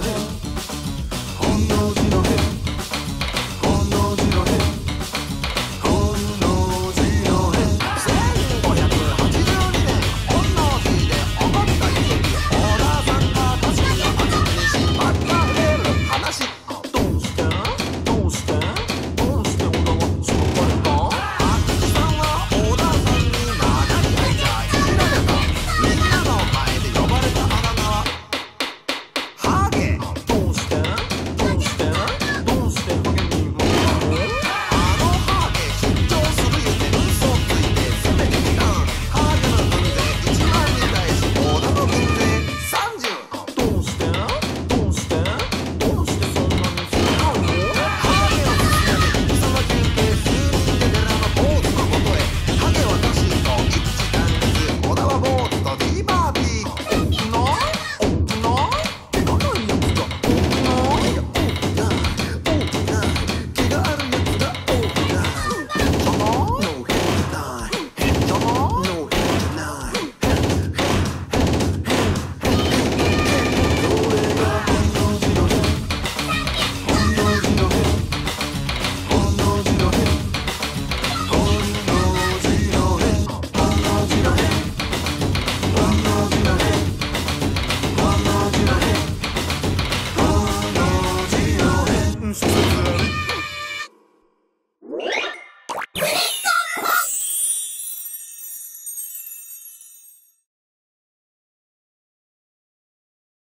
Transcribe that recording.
know.